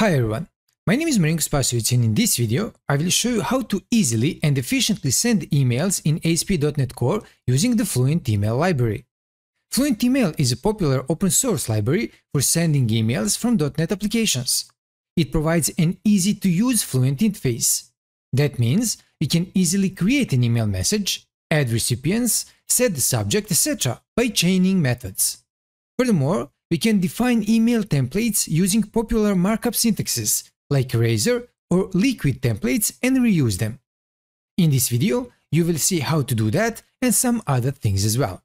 Hi everyone, my name is Marinko Spasojevic and in this video I will show you how to easily and efficiently send emails in ASP.NET Core using the Fluent Email library. Fluent Email is a popular open source library for sending emails from .NET applications. It provides an easy to use Fluent interface. That means we can easily create an email message, add recipients, set the subject, etc. by chaining methods. Furthermore, we can define email templates using popular markup syntaxes like Razor or Liquid templates and reuse them. In this video, you will see how to do that and some other things as well.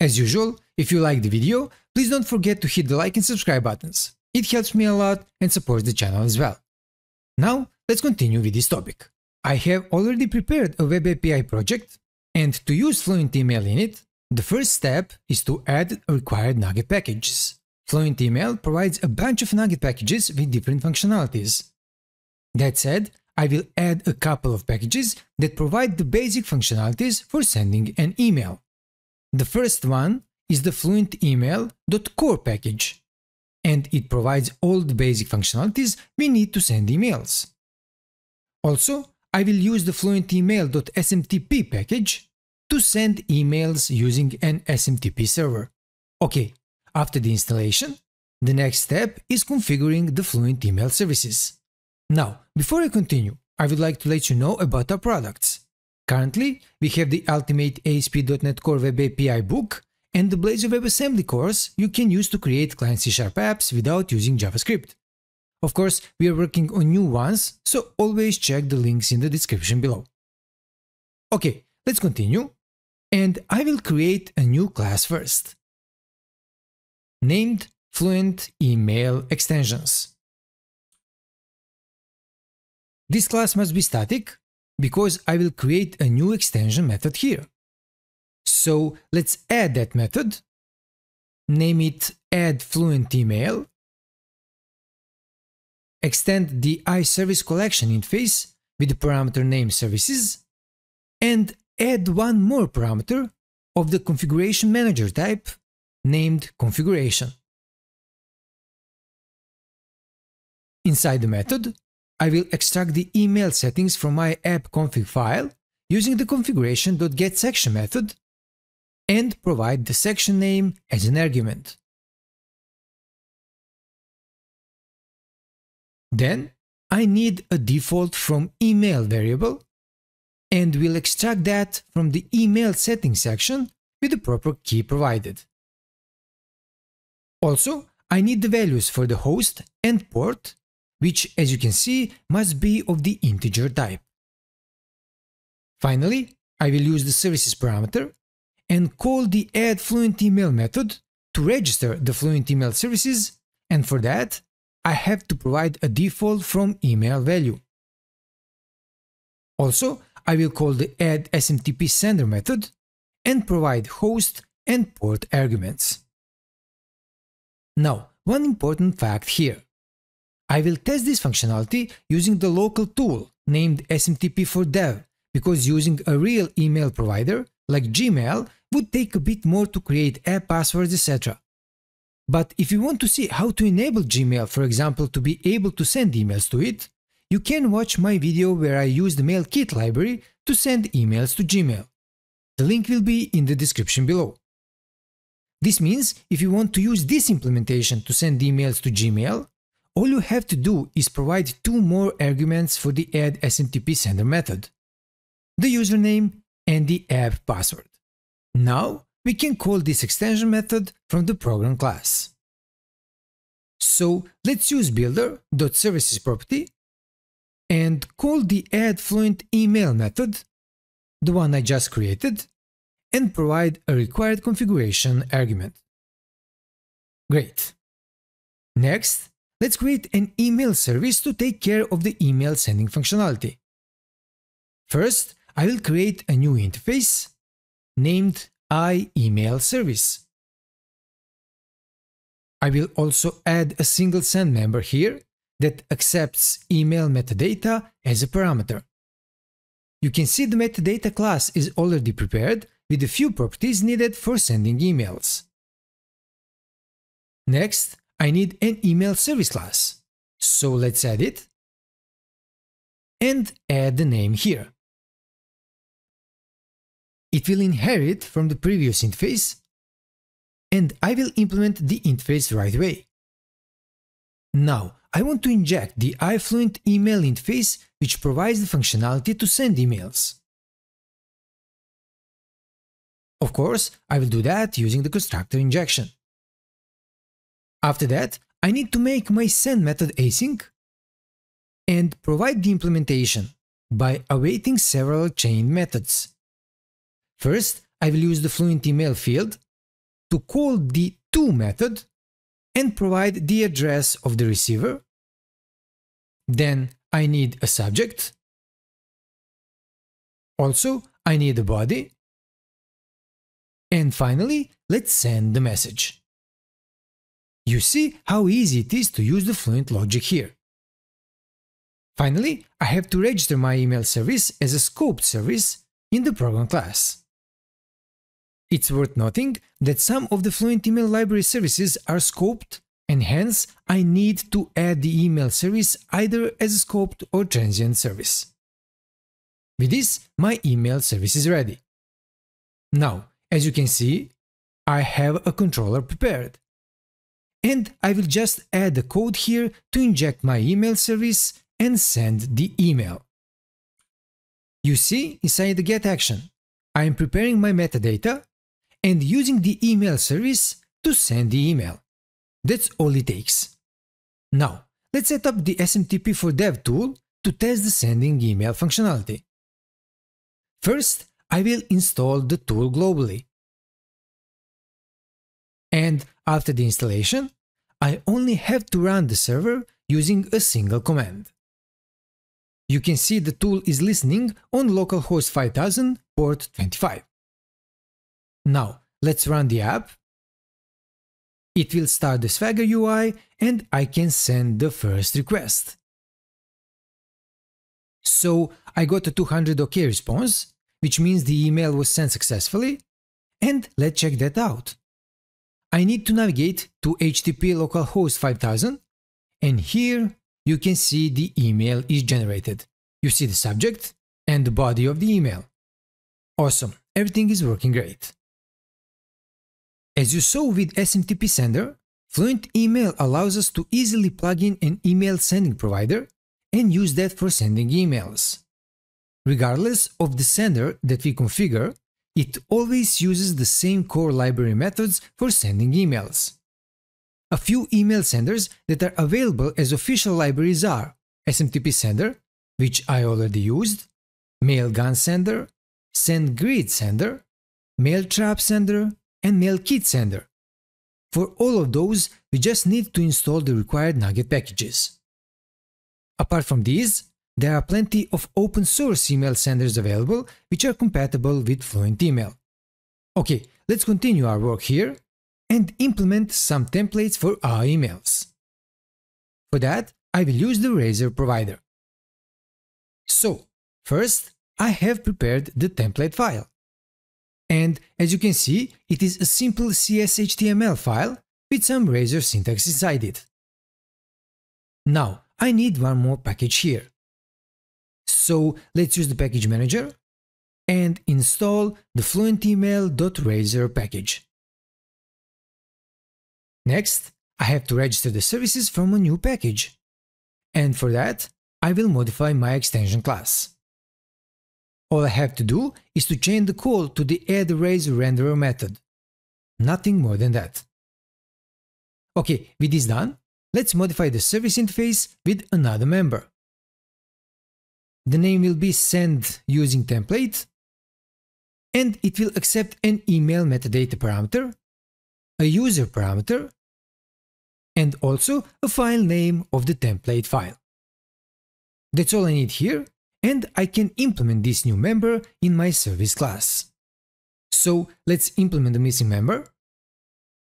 As usual, if you like the video, please don't forget to hit the like and subscribe buttons. It helps me a lot and supports the channel as well. Now, let's continue with this topic. I have already prepared a web API project, and to use Fluent Email in it, the first step is to add required NuGet packages. Fluent Email provides a bunch of NuGet packages with different functionalities. That said, I will add a couple of packages that provide the basic functionalities for sending an email. The first one is the Fluent Email.core package, and it provides all the basic functionalities we need to send emails. Also, I will use the Fluent Email.smtp package to send emails using an SMTP server. Okay, after the installation, the next step is configuring the Fluent email services. Now, before I continue, I would like to let you know about our products. Currently, we have the Ultimate ASP.NET Core Web API book and the Blazor WebAssembly course you can use to create client C-sharp apps without using JavaScript. Of course, we are working on new ones, so always check the links in the description below. Okay, let's continue and I will create a new class first, named Fluent Email Extensions. This class must be static because I will create a new extension method here. So let's add that method, name it add fluent email, extend the iService collection interface with the parameter name services, and add one more parameter of the configuration manager type named configuration. Inside the method, I will extract the email settings from my app config file using the configuration.getSection method and provide the section name as an argument. Then I need a default from email variable and we'll extract that from the email settings section with the proper key provided. Also, I need the values for the host and port, which as you can see must be of the integer type. Finally, I will use the services parameter and call the add fluent email method to register the fluent email services and for that I have to provide a default from email value. Also, I will call the add SMTP sender method and provide host and port arguments. Now, one important fact here. I will test this functionality using the local tool named SMTP for Dev because using a real email provider like Gmail would take a bit more to create app passwords etc. But if you want to see how to enable Gmail, for example, to be able to send emails to it, you can watch my video where I use the MailKit library to send emails to Gmail. The link will be in the description below. This means if you want to use this implementation to send emails to Gmail, all you have to do is provide two more arguments for the add SMTP sender method, the username and the app password. Now we can call this extension method from the program class. So let's use builder.services property and call the add fluent email method, the one I just created, and provide a required configuration argument. Great. Next, let's create an email service to take care of the email sending functionality. First, I will create a new interface named iEmail service. I will also add a single send member here that accepts email metadata as a parameter. You can see the metadata class is already prepared with a few properties needed for sending emails. Next, I need an email service class. So let's add it and add the name here. It will inherit from the previous interface and I will implement the interface right away. Now, I want to inject the iFluent email interface which provides the functionality to send emails. Of course, I will do that using the constructor injection. After that, I need to make my send method async and provide the implementation by awaiting several chain methods. First, I will use the fluent email field to call the to method and provide the address of the receiver. Then I need a subject. Also, I need a body. And finally, let's send the message. You see how easy it is to use the Fluent logic here. Finally, I have to register my email service as a scoped service in the program class. It's worth noting that some of the Fluent email library services are scoped and hence I need to add the email service either as a scoped or transient service. With this, my email service is ready. Now, as you can see, I have a controller prepared. And I will just add the code here to inject my email service and send the email. You see inside the get action, I am preparing my metadata and using the email service to send the email. That's all it takes. Now, let's set up the SMTP for Dev tool to test the sending email functionality. First, I will install the tool globally. And after the installation, I only have to run the server using a single command. You can see the tool is listening on localhost 5000 port 25. Now, let's run the app. It will start the Swagger UI and I can send the first request. So I got a 200 OK response, which means the email was sent successfully. And let's check that out. I need to navigate to HTTP localhost 5000 and here you can see the email is generated. You see the subject and the body of the email. Awesome, everything is working great. As you saw with SMTP Sender, Fluent Email allows us to easily plug in an email sending provider and use that for sending emails. Regardless of the sender that we configure, it always uses the same core library methods for sending emails. A few email senders that are available as official libraries are SMTP Sender, which I already used, Mailgun Sender, SendGrid Sender, Mailtrap Sender, and MailKit Sender. For all of those, we just need to install the required NuGet packages. Apart from these, there are plenty of open source email senders available which are compatible with Fluent Email. Okay, let's continue our work here and implement some templates for our emails. For that, I will use the Razor provider. So, first, I have prepared the template file. And as you can see, it is a simple CSHTML file with some Razor syntax inside it. Now, I need one more package here. So let's use the package manager and install the fluentemail.razor package. Next, I have to register the services from a new package. And for that, I will modify my extension class. All I have to do is to change the call to the addRazorRenderer method. Nothing more than that. Okay, with this done, let's modify the service interface with another member. The name will be send using template and it will accept an email metadata parameter, a user parameter, and also a file name of the template file. That's all I need here, and I can implement this new member in my service class. So let's implement the missing member,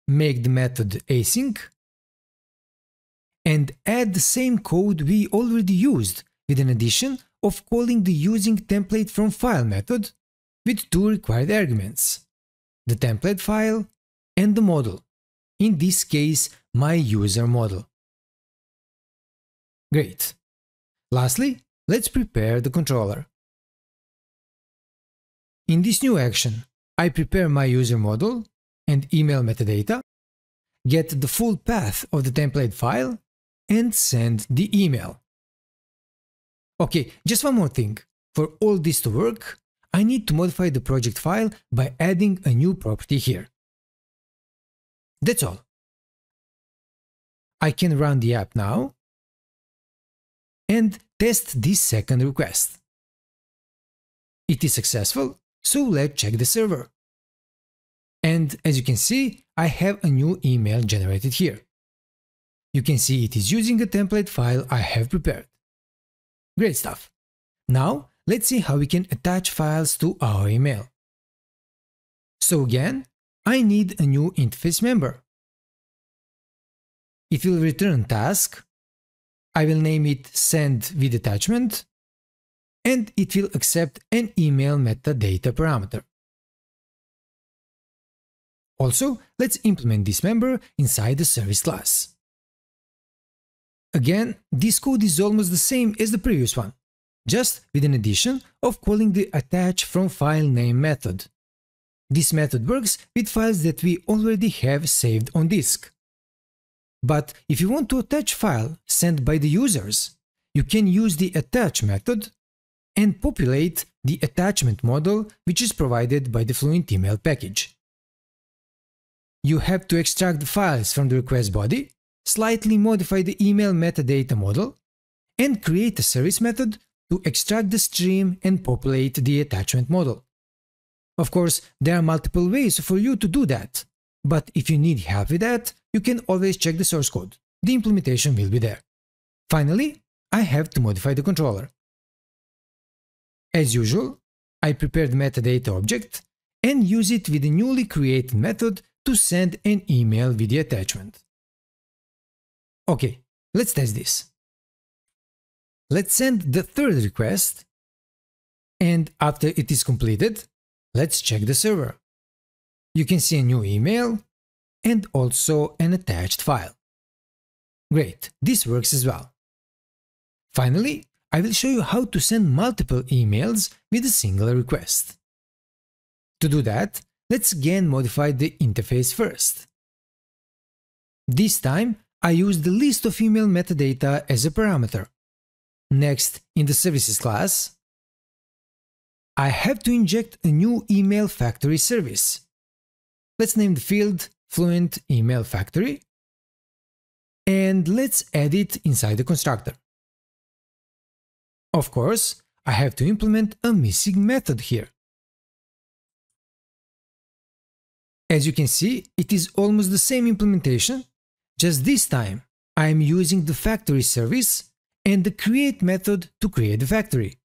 make the method async, and add the same code we already used with an addition of calling the using template from file method with two required arguments, the template file and the model, in this case my user model. Great. Lastly, let's prepare the controller. In this new action, I prepare my user model and email metadata, get the full path of the template file, and send the email. Okay, just one more thing. For all this to work, I need to modify the project file by adding a new property here. That's all. I can run the app now and test this second request. It is successful, so let's check the server. And as you can see, I have a new email generated here. You can see it is using a template file I have prepared. Great stuff. Now, let's see how we can attach files to our email. So again, I need a new interface member. It will return task. I will name it send with attachment and it will accept an email metadata parameter. Also, let's implement this member inside the service class. Again, this code is almost the same as the previous one, just with an addition of calling the attach from file name method. This method works with files that we already have saved on disk. But if you want to attach file sent by the users, you can use the attach method and populate the attachment model which is provided by the Fluent email package. You have to extract the files from the request body, slightly modify the email metadata model, and create a service method to extract the stream and populate the attachment model. Of course, there are multiple ways for you to do that, but if you need help with that, you can always check the source code. The implementation will be there. Finally, I have to modify the controller. As usual, I prepare the metadata object and use it with a newly created method to send an email with the attachment. Okay, let's test this. Let's send the third request and after it is completed, let's check the server. You can see a new email and also an attached file. Great, this works as well. Finally, I will show you how to send multiple emails with a single request. To do that, let's again modify the interface first. This time, I use the list of email metadata as a parameter. Next, in the services class, I have to inject a new email factory service. Let's name the field Fluent Email Factory and let's add it inside the constructor. Of course, I have to implement a missing method here. As you can see, it is almost the same implementation, just this time I am using the factory service and the create method to create the factory.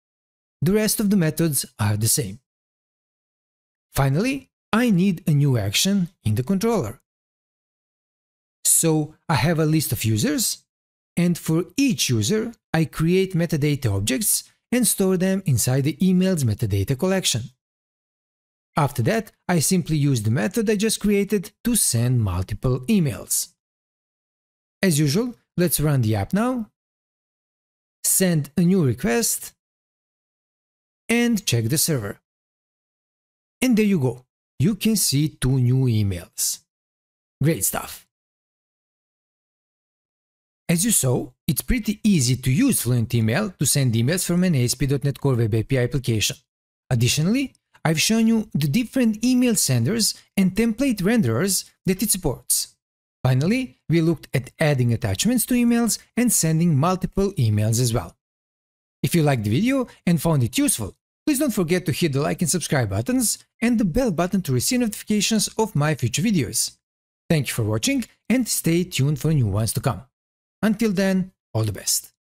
The rest of the methods are the same. Finally, I need a new action in the controller. So I have a list of users and for each user, I create metadata objects and store them inside the email's metadata collection. After that, I simply use the method I just created to send multiple emails. As usual, let's run the app now, send a new request, and check the server. And there you go, you can see two new emails. Great stuff. As you saw, it's pretty easy to use Fluent Email to send emails from an ASP.NET Core Web API application. Additionally, I've shown you the different email senders and template renderers that it supports. Finally, we looked at adding attachments to emails and sending multiple emails as well. If you liked the video and found it useful, please don't forget to hit the like and subscribe buttons and the bell button to receive notifications of my future videos. Thank you for watching and stay tuned for new ones to come. Until then, all the best.